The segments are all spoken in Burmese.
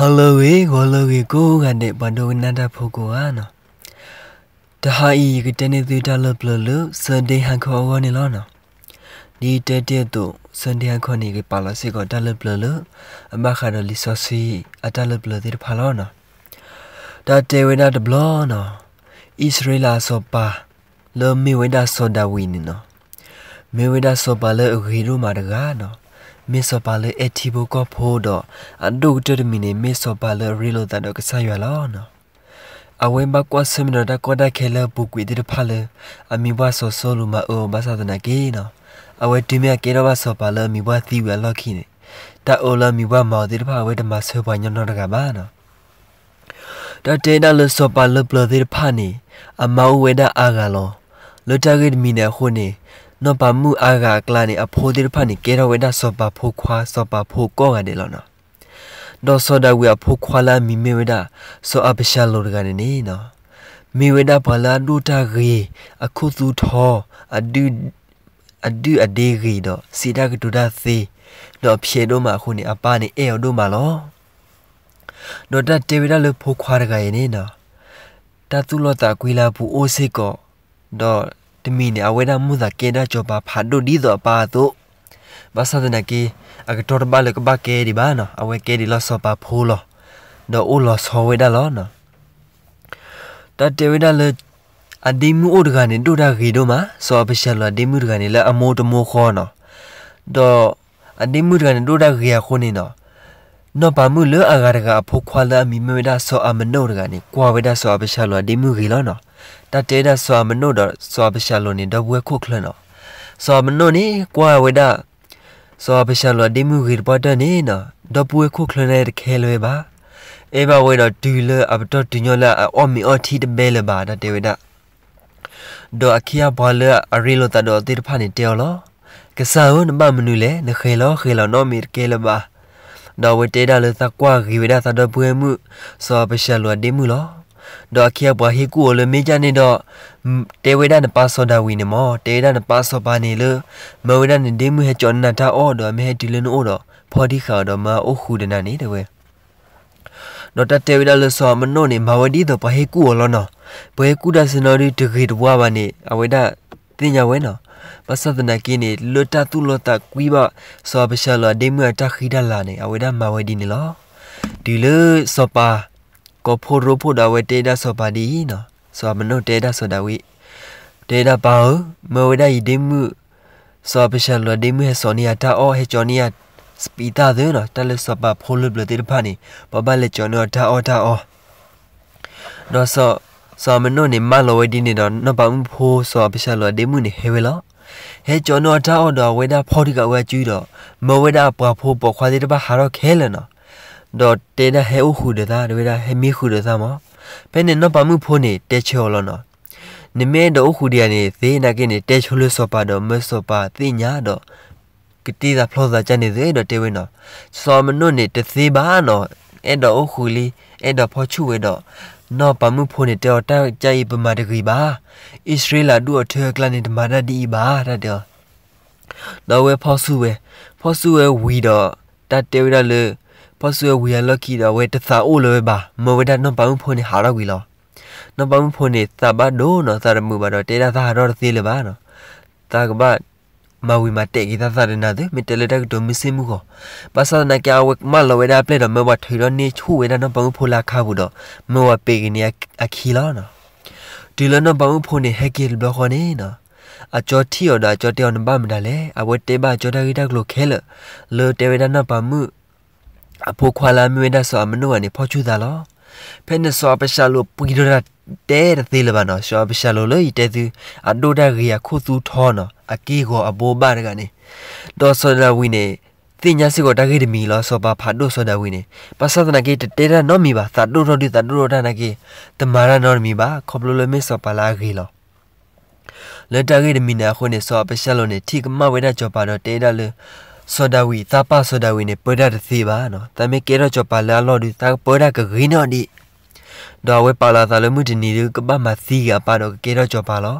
ဟလိုဝေဂောလိုဝေကိုကနေဘန္ဒိုနန္ဒဖိုကိုအာနော်တဟာဤကတနေသေးတလပလလစန်ဒေဟန်ခေါ်ဝနေလောနော်ဒီတဲတဲတို့စန်ဒေဟန်ခေါ်နေကပါလာစေကတလပလလအမခါဒလီဆောစီအတလပလတဲ့ဖာလောနော်ဒါတေဝနာတဘလောနော်ဣသရေလဆောပါလောမီဝဒဆောဒဝီနီနော်မေဝဒဆောပါလေဂီရိုမာဒဂါနော် မေစောပါလေအတီဘကိုဖိုးတော့အဒုတ်တမီနေမေစောပါလေရီလိုတန်တော့ကဆာရွာလောနော်အဝဲဘကွာစမနတာကောဒါခဲလပုကွေဒီဖာလေအမီဘဆောဆောလူမအောဘာသာဒနာကေနော်အဝဲတိမြကေတော့ဘဆောပါလေမီဘသီဝဲလော်ခိနေတာအိုလာမီဘမော်ဒီဖာဝဲတမဆောပါညနော်တကဘာနော်တတေနာလဆောပါလပလဒီဖာနေအမောဝဲဒအာဂါလောလတဂိဒမီနေခုနေ နော်ပါမှုအာဂါကလာနေအဖိုးဒီဖာနေကေရဝဲဒါစောပါဖိုခွာစောပါဖိုကောကတယ်လောနော်ဒေါ်စောဒါဝီအဖိုခွာလာမီမေဝဲဒါစောအပရှာလိုတကနေနေနော်မေဝဲဒါဘလာဒူတာဂေအခုသူထောအဒူအဒူအဒေဂေတော့စီဒါကဒူဒါသေးတော့ဖြေတော့မှခုနေအပါနေအဲတော့မှလောတော့တတေဝဒါလဖိုခွာရကရနေနော်တတူလတာကွေလာဘူးအိုစစ်ကောတော့ တမီနေအဝဲဒမှုသာကေဒါကြောပါဖာဒိုဒီတော့ပါတော့ဘာသာဒနာကေအကတော်ဘာလကဘာကေဒီဘာနော်အဝဲကေဒီလောဆောပါဖိုးလောတော့အိုလောဆောဝဲဒါလောနော်တတေဝဲဒါလေအဒီမှုအိုဒကနေဒိုဒါဂီတို့မှာစောပရှယ်လောဒီမှုဒကနေလဲအမိုးတမိုးခေါ်နော်တော့အဒီမှုဒကနေဒိုဒါဂီရခုနေနော်နော်ပါမှုလေအဂါရကဖိုခွာလာမီမေဒါဆောအမနိုဒကနေကွာဝဲဒါဆောပရှယ်လောဒီမှုဂီလောနော် တတဲဒါဆွာမနို့တော့ဆွာပရှာလိုနေတော့ဘွဲခုခလနော်ဆွာမနို့နေကွာဝေဒဆွာပရှာလိုဒီမူဂီပတ်တနေနော်တော့ဘွဲခုခလနေခဲလွယ်ပါအေဘဝေတော့ဒူလအပတော့ဒညလာအော်မီအော်တီတဘဲလပါတတဲဝေဒတော့အခီယာဘလအရီလိုတတော့တိဖာနေတဲလောကစားဝနမမနူလေနခဲလောခဲလောနော်မီကဲလပါတော့ဝတေဒါလသကွာဂီဝေဒသတော့ဘွဲမှုဆွာပရှာလိုဒီမူလော ဒေါ်ခေဘဟီကူလမေဂျာနေတော့တေဝေဒန်ပါဆောဒါဝီနေမောတေဒန်ပါဆောပါနေလမဝေဒန်ဒေမှုဟချွန်နာတာအော်တော့မေဒီလနိုတော့ဖော်ဒီခါတော့မအိုခုဒနာနေတယ်ဝဲတော့တတေဝေဒလဆောမနိုနေမဝဒီတော့ဘဟီကူလောနော်ဘဟီကူဒါစနော်ဒီတဂေတဘွားပါနေအဝေဒတင်ညာဝဲနော်ပစဒနာကင်းနေလွတ်တတူလွတ်တကွီးပါစောပရှာလာဒေမှုတခိဒလာနေအဝေဒမဝဒီနေလောဒီလေစောပါ ကိုဖိုရိုဖိုဒါဝဲတေဒါဆိုပါဒီနော်ဆိုမနိုတေဒါဆိုတာဝိတေဒါပါမဝဒိဒီမှုဆိုပရှယ်လဒီမှုဟဆိုနီယာတာအောဟေချောနီယာစပီတာဒေနော်တလစပါဖိုလဘလတေဖာနီပပလေချောနော်တာအောတာအောတော့ဆိုဆိုမနိုနေမလောဝဒီနေတော့နပမှုဖိုးဆိုပရှယ်လဒီမှုနေဟေဝဲလောဟဲကျော်နော်တာအောတော့ဝဲတာဖော်ဒီကဝဲကျူးတော့မဝဲတာပွားဖိုးပေါ်ခွာသေးတပါဟာတော့ခဲလနော် တော့တေနဟဲဥခုဒတာတွေဒါဟဲမီခုဒတာမဘယ်နဲ့တော့ပမှုဖိုးနေတဲချော်လောနော်နမဲတော့ခုဒီကနေသေးနာကနေတဲချော်လို့စောပါတော့မစောပါသိညာတော့ကတိသာဖလောသာချနေသေးတော့တေဝင်းတော့စောမနုနေတသေးပါနော်အဲ့တော့အခုလီအဲ့တော့ဖော်ချူဝဲတော့နော်ပမှုဖိုးနေတော့တောက်ကြိုက်ပမာတကြီးပါဣသရေလဒုအထေကလနေတမာဒဒီပါတဲ့တော့တော့ဝဲဖော်စုဝဲဖော်စုဝဲဝီတော့တတေဝရလေ ပဆွေဝီယလကီဒဝဲတသအိုလောဘာမဝဒနပန်းဖုန်ဟာရဝီလောနပန်းဖုန်နေသဘဒိုနော်သရမှုဘာတော့တေရာသာတော့သေးလေပါနော်တာကဘမဝီမတေကီသာသရနာတဲ့မီတလက်တက်ဒိုမစ်စမှုကိုပါစနာကဝက်မလဝဲဒါပလက်တော့မဝထွေတော့နေချူဝဲဒါနပန်းဖုလာခါဘူးတော့မဝပေကနီအခီလောနော်ဒီလနပန်းဖုန်နေဟက်ကီဘလခေါနေနော်အကျော်ထီရတာကျော်တောင်နဘာမဒါလေအဝဲတေဘာကျော်တာဂီတက်လို့ခဲလလေတေဝဒနာပမှု အဖိုခွာလာမြွေဒဆောမနုကနေဖောချူတာလောဖဲနဆောပရှာလိုပူရတာတဲတဲ့သေးလပါနော်ရှောပရှာလိုလေတဲသူအဒိုဒါဂီယာခုသူထောနော်အကေကိုအဘောပါရကနေဒေါ်ဆောဒဝီနေတင်ညာစီကိုတဂိတမီလောဆောပါဖာဒိုဆောဒဝီနေပသဒနာကေတဲရနော်မီပါသဒိုရိုဒီသဒိုရိုဒနာကေတမာရနော်မီပါခေါပလိုလမေဆောပါလာဂီလောလက်တဂိတမီနာခုနေဆောပရှာလိုနေထိကမဝေဒကြောပါတော့တဲဒါလေ ဆိုဒါဝီသပါဆိုဒါဝီနေပဒတ်သေးပါနော်တမေကေရချပါလာလော်ဒီတာပဒကဂိနော်ဒီတော့ဝဲပါလာသလမှုတနီကပမသီကပါတော့ကေရချပါလော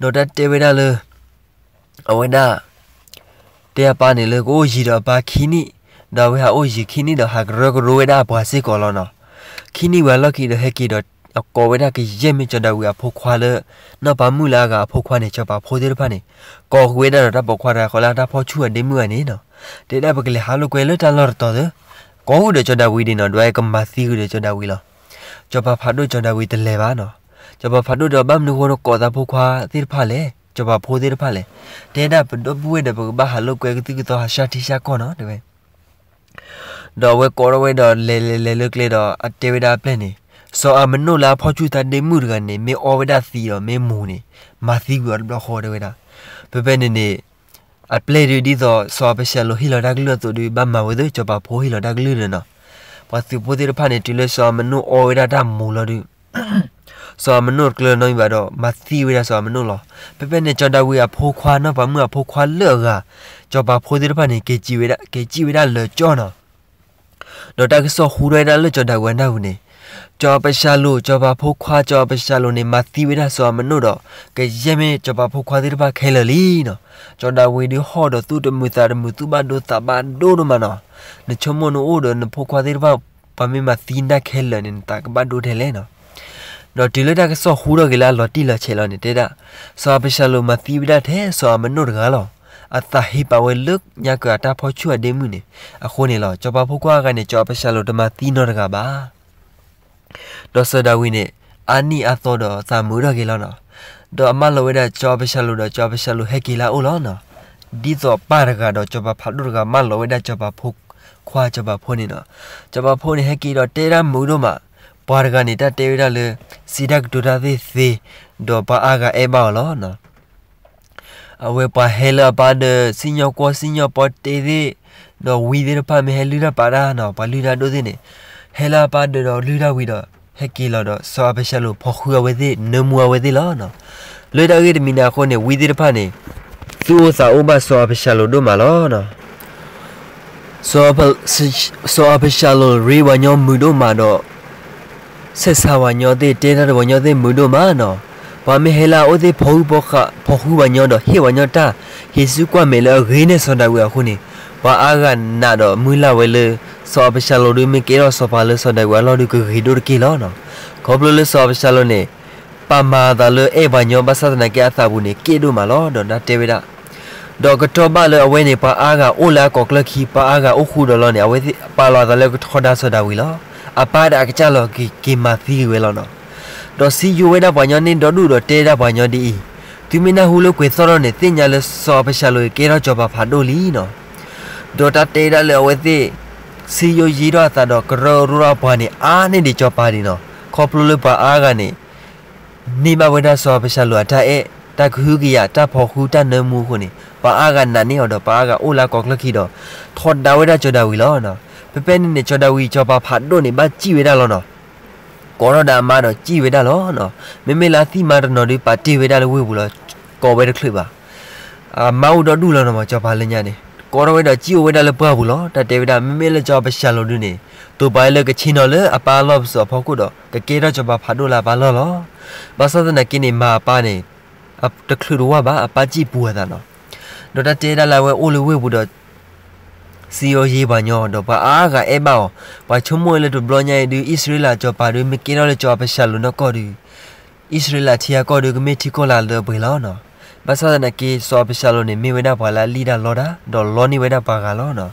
တော့တတေဝဒလအဝဒတေပါနေလေကိုရီတော့ပါခီနီဒါဝေဟာအိုယီခီနီတော့ဟာဂရဂရဝေဒါဘွာစီကောလောနော်ခီနီဝါလော်ကီတော့ဟက်ကီတော့ အကောဝဲတာကရဲ့မကြတဲ့ဝါဖောက်ခွာလေနော်ဘာမူလာကဖောက်ခွာနေချပါဖိုးတဲ့ဖာနေကောခွေးတာတော့ပေါခွာတာခေါ်လာတာဖောက်ချူနေမှုအနေနော်တဲ့တဲ့ပကလေဟာလိုကွယ်လတန်လော်တော်တဲ့ကောဟုတဲ့ကြတဲ့ဝီနေနော်ဒွိုင်ကမသီဟုတဲ့ကြတဲ့ဝီလောကြပါဖာတို့ကြတဲ့ဝီတလဲပါနော်ကြပါဖာတို့တော့ဘမ်နူဟိုကောတာဖောက်ခွာသီဖာလေကြပါဖိုးသီဖာလေတဲ့တဲ့တော့ဘူးတဲ့ဘာဟာလိုကွယ်ကတိကတော့ဟာရှာတီရှာကောနော်တဲ့တော့ဝဲကောရဝဲတော့လေလေလေလကလေတော့အတေဝဒါပလန်နေ စောအမနုလာဖောချူတာနေမှုကနေမေအော်ဝဒါစီတော့မေမူနေမာသီကွာတော့ခေါ်တယ်ဝဲတာပပနေနေအပလေရီဒီတော့စောပရှယ်လိုဟီလာဒါကလို့တူဒီဘာမဝဲတော့ကြပါဖိုးဟီလာဒါကလို့နော်ပါစီပိုသေးတဖက်နေတီလဲစောမနုအော်ဝဒါတာမူလို့စောမနုကလနိုင်းဘာတော့မသီဝရစောမနုလောပပနဲ့ကြော်တဝေအဖိုးခွာနော်ဘာမှအဖိုးခွာလော့ကကြော်ပါဖိုးဒီရဖာနေကေကြည့်ဝရကေကြည့်ဝရလော်ကြောနော်တော့တကဆောဟူရရလော်ကြော်တဝနာဦးနေ ကြော်ပရှာလို့ကြော်ပါဖိုးခွာကြော်ပရှာလို့နေမသီဝရစောမနုတော့ကေရဲမဲကြော်ပါဖိုးခွာဒီရဖာခဲလလီနော်ကြော်တဝေဒီဟောတော့သူတမူတာမူသူဘာဒိုတဘာဒိုဒမနော်နချုံမနိုအိုဒနဖိုးခွာဒီရဖာပမေမသီနခဲလနေတာကဘာဒိုတယ်လဲနော်တော့ဒီလက်တကဆော့ဟူတော့ကလာလော်တီလာချေလော်နေတဲ့တာဆောပရှာလိုမသီးပြတဲ့ထဲဆောမနုတကားလောအသဟိပဝဲလုညကတာဖောချွတ်ဒေမှုနေအခုနေလောကြောပါဖုကွာကနေကြောပရှာလိုတမသီးနော်တကားပါ တော့ဆဒဝိနေအာနီအသောတော့သာမူရကေလောနော်တော့အမလောဝဲတဲ့ကြောပရှာလိုတော့ကြောပရှာလိုဟက်ကီလာအိုလောနော်ဒီတော့ပါရကတော့ကြောပါဖတ်လို့ကမလောဝဲတဲ့ကြောပါဖုခွာကြောပါဖုန်နေနော်ကြောပါဖုန်နေဟက်ကီတော့တေရာမူတော့မှာဘွာရကနေတာတေရလေစီဒက်ဒူရာသေးသေးတော့ပါအာကအဲပါလောနော်အဝဲပါဟဲလာပါဒစညောကောစညောပေါ်တေသေးတော့ဝီသေးပါမဟဲလူရပါရာနော်ပါလူရတို့သေးနေ ဟဲလာပါဒတော့လူရဝီတော့ဟက်ကီလောတော့ဆောပရှလို့ဖခူဝဲသေးနမူဝဲသေးလောနော်လွေတော်ကြီးတမီနာခိုးနေဝီသေးပါနေသူ့စာဥပဆောပရှလို့တို့မလောနော်ဆောပဆောပရှလို့ရီဝညောမူတို့မှာတော့ဆက်ဆာဝညောတဲ့တဲတာဝညောတဲ့မူတို့မာနော်ဘာမေဟလာအိုတဲ့ဖောဘောခဖောခုဝညောတော့ဟေဝညောတာယေစုကွမေလဂေးနေစန္ဒဝခုနေဘာအာကနာတော့မူလာဝဲလေ စောပရှာလိုဒူမေကေရောစောပါလေစန္ဒဝလောဒူကဂေဒိုကေလောနော်ခေါပလိုလေစောပရှာလိုနေပမာဒါလေအေဘာညောဘသဒနာကေအသဘူးနေကေဒိုမာလောတော့ဒါတေဝဒဒေါကတော်ပါလေအဝဲနေပါအာကအိုလာကောကလခီပါအာကအိုခုတော်လောနေအဝဲပါလာတယ်လေထော်ဒါစဒါဝီလောအပါဒအကကြလောကီကီမာသီဝဲလောနော်တော့စီယိုဝဲတာဘာညနေတော့ဒူတော့တဲတာဘာညဒီသူမင်းဟူလို့ကွေသောရနေတင်ညာလဲစောပရှာလို့ကေရောကြောပါဖာတို့လီနော်ဒေါ်တာတဲတာလဲဝဲသိ စီယိုရီတော့တာတော့ကရောရရဘာနေအားနေဒီကြောပါဒီနော်ခေါပလူလပါအားကနေနေမဝဲတာစောပရှာလို့တာအဲတခုကရတဖို့ခုတနမှုခုနေပါအားကနာနေဟောတော့ပါအားကအိုလာကောကလခီတော့ထော်ဒါဝဲတာကြောတာဝီလောနော်ပပနေနေချောဒဝီချောပါဖတ်တို့နေမကြည့်ဝဲတာလောနော်ကောရဒါမတော့ကြည့်ဝဲတာလောနော်မေမေလာသီမာတော်ဒီပါတီဝဲတာလဝဲဘူးလောကောဝဲတခလပါအာမောက်တော့ဒူလောနော်မချောပါလညာနေ ကောရဝဲတော့ကြည့်ဝဲတာလပွားဘူးလောတတေဝဲတာမေမေလချောပရှာလို့ဒူနေတူပိုင်လကချင်းတော်လေအပါလော့ဆိုဖောက်ကုတော့ကကေတော့ချောပါဖတ်တို့လာပါလောလောဘာသာတဲ့ကိနေမာပါနေအတခလူတော့ဘာအပါကြည့်ပူရတာနော်တော့တတေတာလာဝဲအိုလဝဲဘူးတော့စီယိုရေးပါညောတော့ဘာအားကအဲမောဘာချုံမွေလေတို့ဘလောညိုင်ဒီဣသရေလကြောပါတွေမကင်းတော့လေကြောပရှာလို့နော်ကောဒီဣသရေလတီယာကောဒီကမေတီကောလာလေဘယ်လောနော် ဘာသာနကေစောပရှာလို့နေမေဝဒဘာလာလီဒါလောဒါဒေါ်လောနီဝဒပါကလောနော်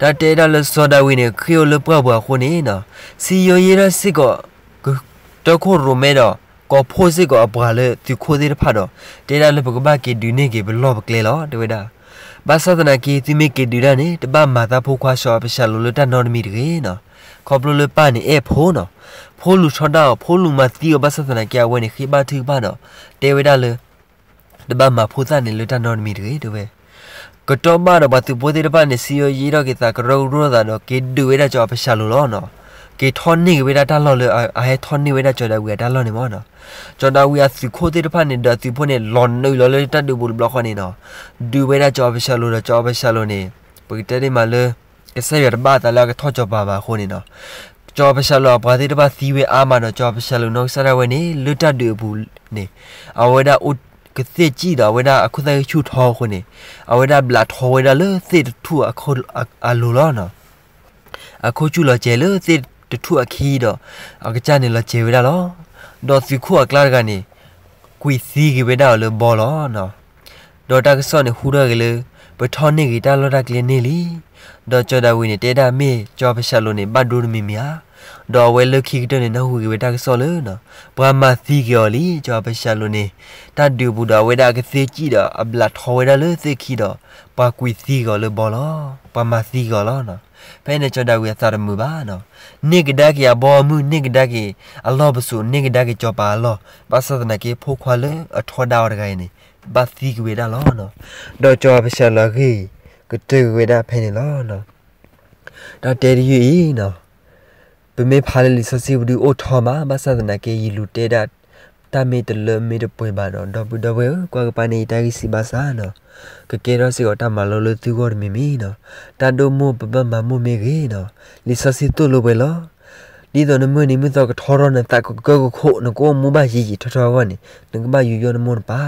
ဒါတေဒါလစောဒဝိနေခီယိုလပွားပွားခုနေနော်စီယိုရေးရစစ်ကောတခိုရိုမဲတော့ကောဖိုးစစ်ကောအပွားလေသူခိုးသေးတဖတ်တော့တေဒါလဘကဘကေဒူနေကေဘလော့ဘကလေလောတဝေဒါဘာသာဒနာကီတိမေကေဒီရနေတပမာသာဖိုခွာရှောပရှာလိုလတနော်မီတကေနော်ခေါပလိုလပနေအဖိုးနော်ဖိုးလူထော်တာဖိုးလူမတီဘာသာဒနာကဝဲနေခိဘာတိဘာနော်တေဝဒလ တပမာဖိုးသားနေလတနော်မီတကေတို့ပဲကတော့မတော့ဘာသူပိုးတဲ့ပနေစီယရီတော့ကေတာကရောရောတာတော့ကေဒူဝဲတာကြောပရှာလိုလောနော်ကေထွန်နေဝဲတာတလော်လေအဲထွန်နေဝဲတာကြော်တယ်ဝဲတာလော်နေမောနော်ကျွန်တော်ဝီယာစီခိုတဲ့တဖက်နေတဲ့စီဖို့နဲ့လွန်နေလော်လေတတ်တူဘူးဘလော့ခနေနော်ဒူဝဲတာကြော်ပရှာလို့တော့ကြော်ပရှာလို့နေပကတဲ့မှာလေကဆက်ရပါတလာကထော့ကြော်ပါပါခုနေနော်ကြော်ပရှာလို့ဘာတဲ့တဖက်စီဝဲအားမတော့ကြော်ပရှာလို့နော်ဆရဝဲနေလွတ်တတ်တူဘူးနေအဝဲတာ ကစစ်ကြည့်တော့ဝဲတာအခုတဲ့ချူထောခုနေအဝဲတာဘလာထောဝဲတာလေစစ်ထူအခုအလိုလောနော်အခုချူလောကျဲလေစစ်တထူအခီးတော့အကကြနေလောကျဲဝဲတာလောတော့စီခုအကလာကနေကွီစီကဝဲတာလေဘောလောနော်ဒေါ်တာကစောနေဟူရကလေးပထောနေဂီတာလောတာကလေးနေလီ ဒေါ်ချဒဝီနေတေတာမေကြောပရှလိုနေဘတ်ဒူမီမီယာဒေါ်ဝဲလခိကတနေနဟူကဝဲတာကစောလေနော်ဘာမသီကျော်လီကြောပရှလိုနေတာဒူဘူဒါဝဲတာကစေကြည့်တော့အဘလာထောဝဲတာလေစေခီတော့ပါကွီစီကောလေဘောလောပါမစီကောလောနော်ဖဲနေချဒဝီသာရမူပါနော်နိကဒကီအဘောမှုနိကဒကီအလောဘဆုနိကဒကီကြောပါလောပါသဒနာကေဖိုခွာလေအထောဒါဝရကိုင်းနေဘာသီကဝေဒါလောနော်ဒေါ်ကြောပရှလခေ ကတေဝေဒါဖဲနေလောနော်ဒါတဲရီဤနော်ဘမေဖာလီဆစီဝဒီအိုထောမာဘာသဒနာကေယီလူတေဒါတမေတလမေတပွေပါတော့ဒေါ်ဘူဒဝဲကွာကပနီတိုင်စီဘာစာနော်ကကေရောစီကိုတမလောလသူကိုမီမီနော်တဒိုမိုပပမမိုမေကေနော်လီဆစီတူလိုပဲလောဒီတော့နမနီမတော့ကထောရနတကကခိုနကိုမူဘာရီရီထောထောကနေငကမယူယောနမွန်ပါ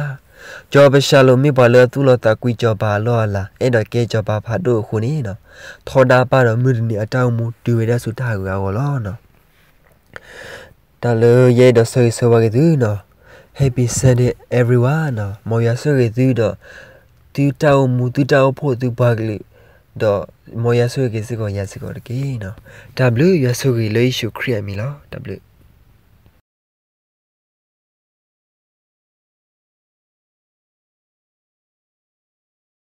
ကြောဘရှာလိုမိပါလသူလတာကွီကြောပါလောလာအဲ့တော့ကဲကြောပါဖတ်တို့ခုနေနော်ထော်တာပါတော့မြနီအတောင်မူတူရတဲ့စုတာကောလောနော်တလရဲတော့ဆွေဆွေပါကတူနော် Happy Sunday everyone နော်မော်ရဆွေကတူတော့တူတောင်မူတူတောင်ဖို့တူပါကလေးတော့မော်ရဆွေကစကောရစကောတကေနော် W ရဆွေကလေးရှုခရမီလား W